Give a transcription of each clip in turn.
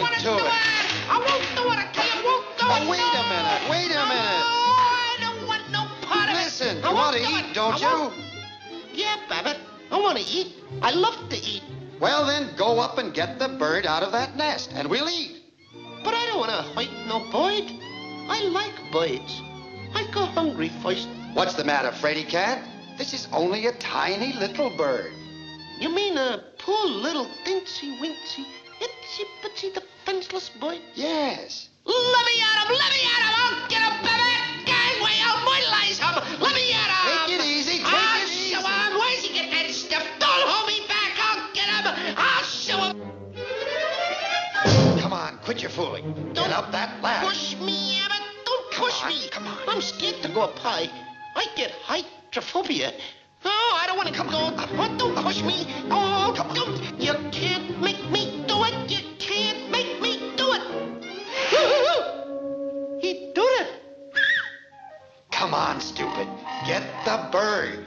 nothing to it. I won't throw it. I can't. Won't it. Wait a minute. Wait a minute. I don't want no part of it. Listen, you want to eat, don't you? Yeah, Babbitt. I want to eat. I love to eat. Well, then go up and get the bird out of that nest, and we'll eat. But I don't want to fight no bird. I like birds. I go hungry first. What's the matter, Fraidy Cat? This is only a tiny little bird. You mean a poor little dinsy, wincy, itsy bitsy the defenseless bird? Yes. Let me at him! Let me at him! I'll get him, Babbitt! Gangway, I'll mortalize him! Let me at him! Take it easy, take ah, it easy. I'll show him! Where's he get that stuff? Don't hold me back! I'll get him! I'll show him! Come on, quit your fooling. Don't Get up that ladder. Push me, Abbott! Don't push on, me! come on. I'm scared to go up high. I get hydrophobia. Oh, I don't want to Come go. Oh, don't push me. Oh, Come on. don't. You can't make me Come on, stupid. Get the bird.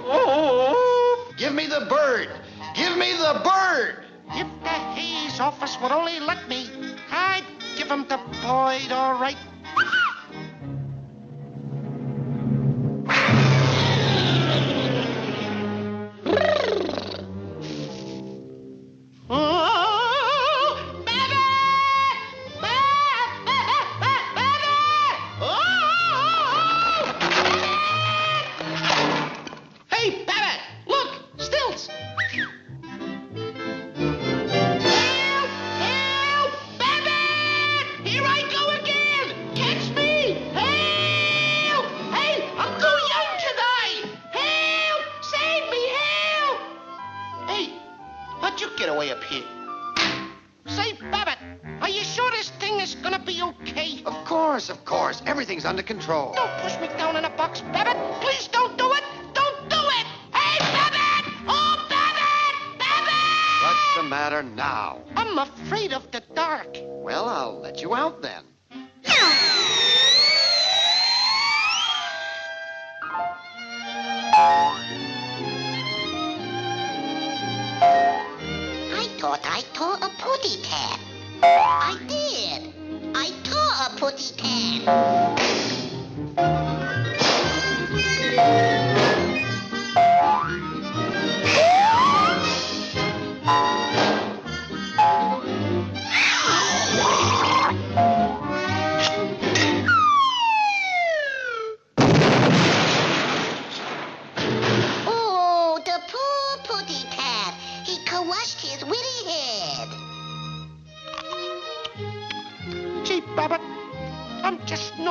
Oh. Give me the bird. Give me the bird. If the Hays office would only let me, I'd give him the Boyd, all right. Hey, Babbitt! Look! Stilts! Help! Help! Babbitt! Here I go again! Catch me! Help! Hey, I'm too young to die! Help! Save me! Help! Hey, how'd you get away up here? Say, Babbitt, are you sure this thing is gonna be okay? Of course, of course. Everything's under control. Don't push me down in a box, Babbitt! Please don't matter now? I'm afraid of the dark. Well, I'll let you out then. I thought I tore a putty tat. I did. I tore a putty tat.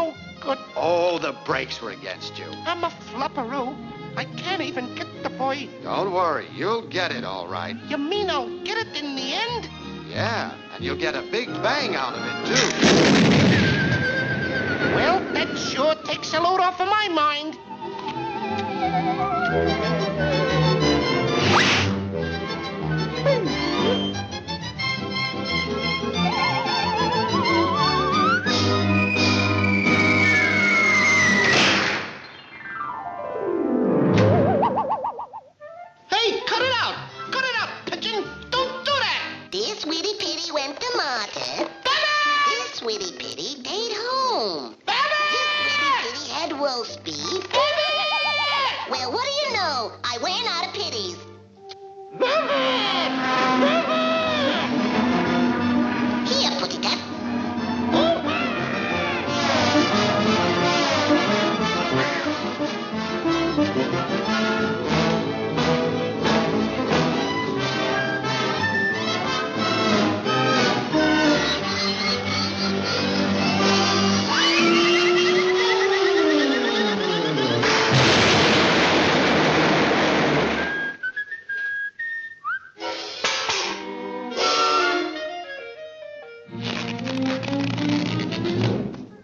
No good. Oh, the brakes were against you. I'm a flopperoo. I can't even get the boy. Don't worry, you'll get it all right. You mean I'll get it in the end? Yeah, and you'll get a big bang out of it, too. Well, that sure takes a load off of my mind. I ran out of pitties.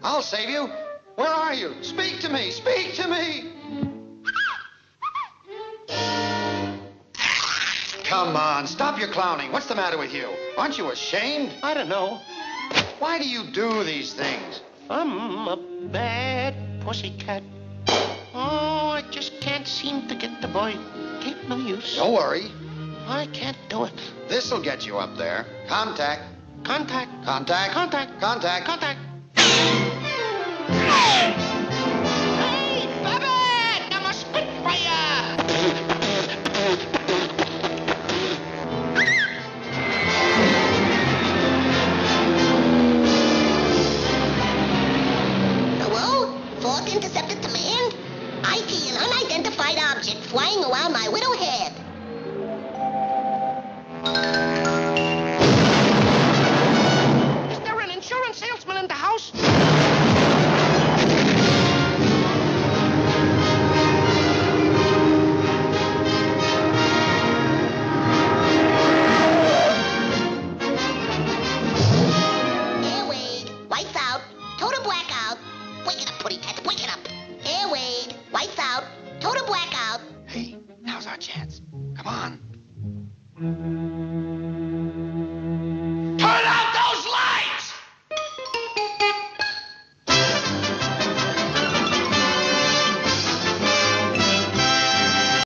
I'll save you. Where are you? Speak to me. Speak to me. Come on, stop your clowning. What's the matter with you? Aren't you ashamed? I don't know. Why do you do these things? I'm a bad pussycat. Oh, I just can't seem to get the boy. Ain't no use. Don't worry. I can't do it. This'll get you up there. Contact. Contact. Contact. Contact. Contact. Contact. intercepted command. I see an unidentified object flying around my widow head.